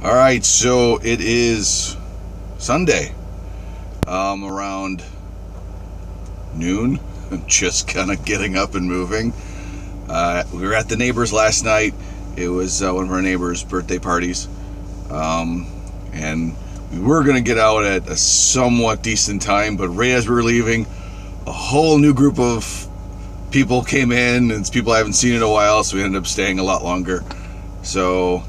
All right, so it is Sunday, um, around noon. I'm just kind of getting up and moving. Uh, we were at the neighbors last night. It was uh, one of our neighbors' birthday parties, um, and we were gonna get out at a somewhat decent time, but right as we were leaving, a whole new group of people came in, and it's people I haven't seen in a while, so we ended up staying a lot longer. So,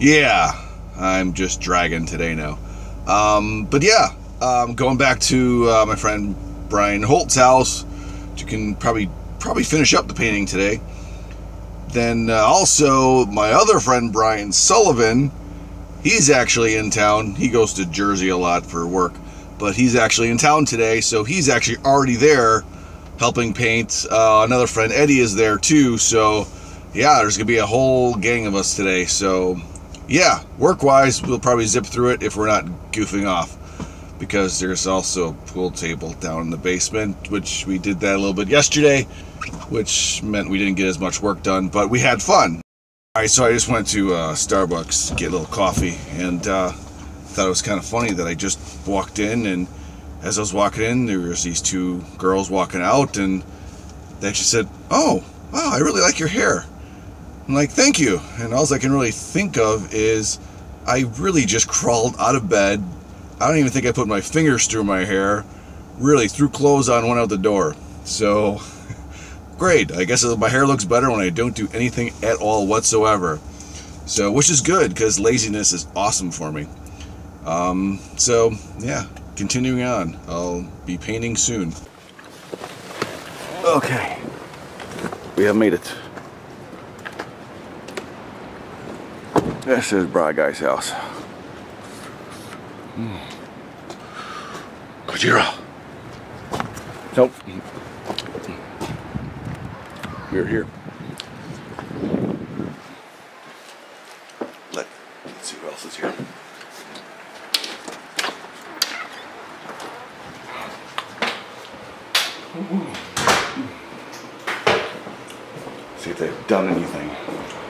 yeah, I'm just dragging today now. Um, but yeah, um, going back to uh, my friend Brian Holt's house, you can probably probably finish up the painting today. Then uh, also my other friend Brian Sullivan, he's actually in town. He goes to Jersey a lot for work, but he's actually in town today, so he's actually already there helping paint. Uh, another friend Eddie is there too, so yeah, there's gonna be a whole gang of us today. So yeah, work-wise, we'll probably zip through it if we're not goofing off. Because there's also a pool table down in the basement, which we did that a little bit yesterday, which meant we didn't get as much work done, but we had fun. All right, so I just went to uh, Starbucks to get a little coffee, and uh, thought it was kind of funny that I just walked in, and as I was walking in, there was these two girls walking out, and then she said, "Oh, wow, I really like your hair." I'm like, thank you. And all I can really think of is I really just crawled out of bed. I don't even think I put my fingers through my hair. Really threw clothes on, went out the door. So, great. I guess my hair looks better when I don't do anything at all whatsoever. So, which is good because laziness is awesome for me. Um, so, yeah, continuing on. I'll be painting soon. Okay. We have made it. This is Bry Guy's house. Hmm. Kojira. Nope. We're here. Let, let's see who else is here. See if they've done anything.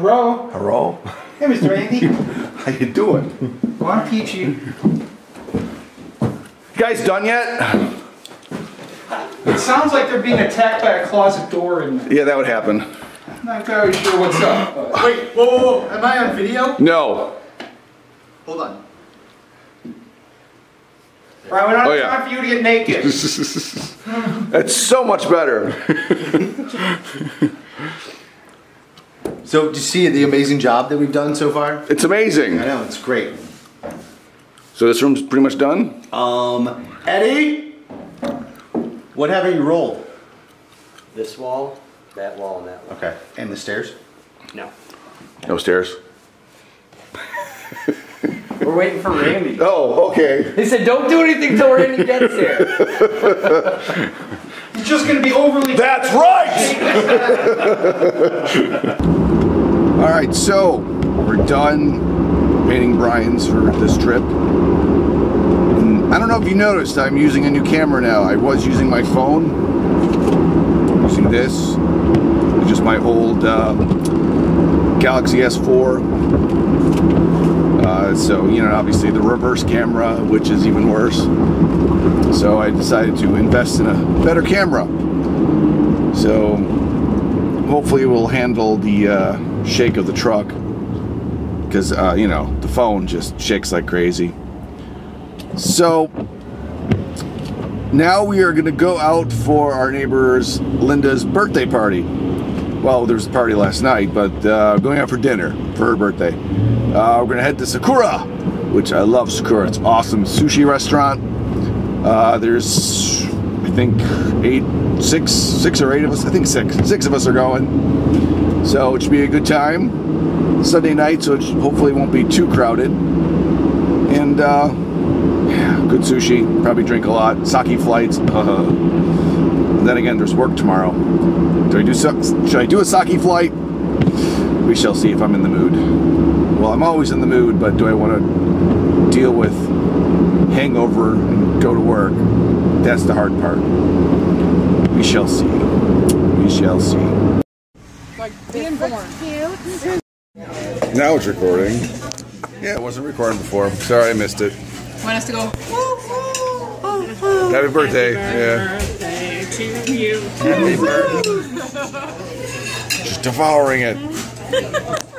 Hello? Hello? Hey, Mr. Andy. How you doing? well, I'm Peachy. You guys done yet? It sounds like they're being attacked by a closet door and Yeah, that would happen. I'm not very sure what's up. but- Wait, whoa, whoa, whoa. Am I on video? No. Hold on. Right, we're not Oh, yeah. trying for you to get naked. That's so much better. So, do you see the amazing job that we've done so far? It's amazing. I know, it's great. So this room's pretty much done? Um, Eddie? What haven't you rolled? This wall, that wall, and that wall. Okay. And the stairs? No. No stairs. We're waiting for Randee. Oh, okay. He said, don't do anything till Randee gets here. He's just gonna be overly. That's right! All right, so we're done painting Brian's for this trip. And I don't know if you noticed, I'm using a new camera now. I was using my phone, using this, just my old uh, Galaxy S4. Uh, so, you know, obviously the reverse camera, which is even worse. So I decided to invest in a better camera. So hopefully will handle the uh, shake of the truck because uh, you know the phone just shakes like crazy. So now we are going to go out for our neighbor's Linda's birthday party. Well, there was a party last night, but uh, going out for dinner for her birthday. Uh, we're to head to Sakura, which I love Sakura. It's awesome sushi restaurant. Uh, there's, think, eight, six, six or eight of us. I think six. Six of us are going. So it should be a good time. Sunday night, so it hopefully won't be too crowded. And uh, good sushi. Probably drink a lot. Sake flights. Uh, then again, there's work tomorrow. Do I do should I do a sake flight? We shall see if I'm in the mood. Well, I'm always in the mood, but do I want to deal with hangover and go to work? That's the hard part. We shall see. We shall see. Now it's recording. Yeah, it wasn't recording before. Sorry, I missed it. Want us to go? Happy birthday. Yeah. Birthday to you. Happy birthday. Just devouring it.